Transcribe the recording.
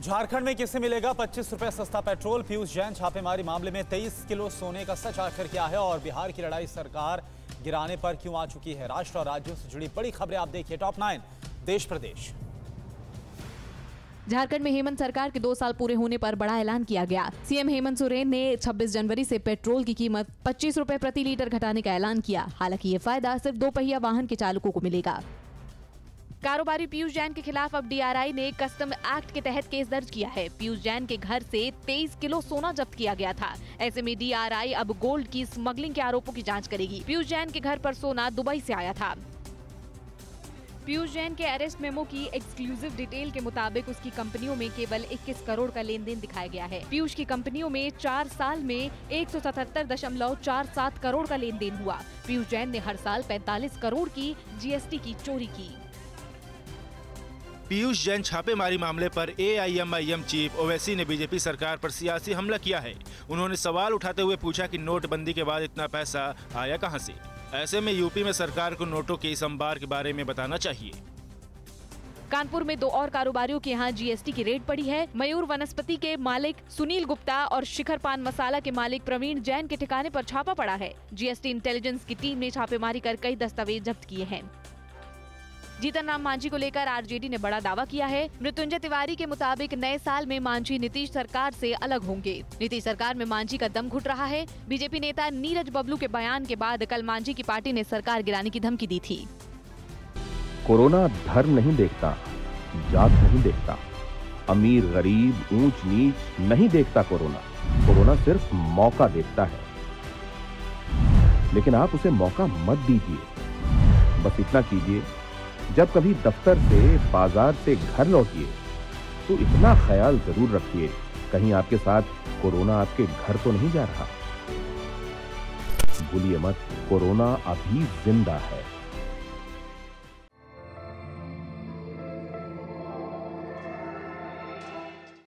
झारखंड में किसे मिलेगा 25 रुपए सस्ता पेट्रोल? पीयूष जैन छापेमारी मामले में 23 किलो सोने का सच आखिर क्या है? और बिहार की लड़ाई सरकार गिराने पर क्यों आ चुकी है? राष्ट्र और राज्यों से जुड़ी बड़ी खबरें आप देखिए टॉप नाइन, देश प्रदेश। झारखंड में हेमंत सरकार के दो साल पूरे होने पर बड़ा ऐलान किया गया। सीएम हेमंत सोरेन ने 26 जनवरी से पेट्रोल की कीमत 25 रुपए प्रति लीटर घटाने का ऐलान किया। हालाँकि ये फ़ायदा सिर्फ़ दो पहिया वाहन के चालकों को मिलेगा। कारोबारी पीयूष जैन के खिलाफ अब डीआरआई ने कस्टम एक्ट के तहत केस दर्ज किया है। पीयूष जैन के घर से 23 किलो सोना जब्त किया गया था। ऐसे में डीआरआई अब गोल्ड की स्मगलिंग के आरोपों की जाँच करेगी। पीयूष जैन के घर पर सोना दुबई से आया था। पीयूष जैन के अरेस्ट मेमो की एक्सक्लूसिव डिटेल के मुताबिक उसकी कंपनियों में केवल 21 करोड़ का लेन देन दिखाया गया है। पीयूष की कंपनियों में चार साल में एक करोड़ का लेन देन हुआ। पीयूष जैन ने हर साल 45 करोड़ की जीएसटी की चोरी की। पीयूष जैन छापेमारी मामले पर एआईएमआईएम चीफ ओवैसी ने बीजेपी सरकार पर सियासी हमला किया है। उन्होंने सवाल उठाते हुए पूछा कि नोटबंदी के बाद इतना पैसा आया कहाँ से? ऐसे में यूपी में सरकार को नोटों के इस अंबार के बारे में बताना चाहिए। कानपुर में दो और कारोबारियों के यहाँ जीएसटी की रेट पड़ी है। मयूर वनस्पति के मालिक सुनील गुप्ता और शिखर पान मसाला के मालिक प्रवीण जैन के ठिकाने पर छापा पड़ा है। जीएसटी इंटेलिजेंस की टीम ने छापेमारी कर कई दस्तावेज़ जब्त किए हैं। जीतन राम मांझी को लेकर आरजेडी ने बड़ा दावा किया है। मृत्युंजय तिवारी के मुताबिक नए साल में मांझी नीतीश सरकार से अलग होंगे। नीतीश सरकार में मांझी का दम घुट रहा है। बीजेपी नेता नीरज बबलू के बयान के बाद कल मांझी की पार्टी ने सरकार गिराने की धमकी दी थी। कोरोना धर्म नहीं देखता, जात नहीं देखता, अमीर, गरीब, ऊंच, नीच नहीं देखता कोरोना। कोरोना सिर्फ़ मौका देखता है। लेकिन आप उसे मौका मत दीजिए। बस इतना कीजिए। जब कभी दफ्तर से, बाज़ार से घर लौटिए तो इतना ख्याल ज़रूर रखिए, कहीं आपके साथ कोरोना आपके घर तो नहीं जा रहा। भूलिए मत, कोरोना अभी ज़िंदा है।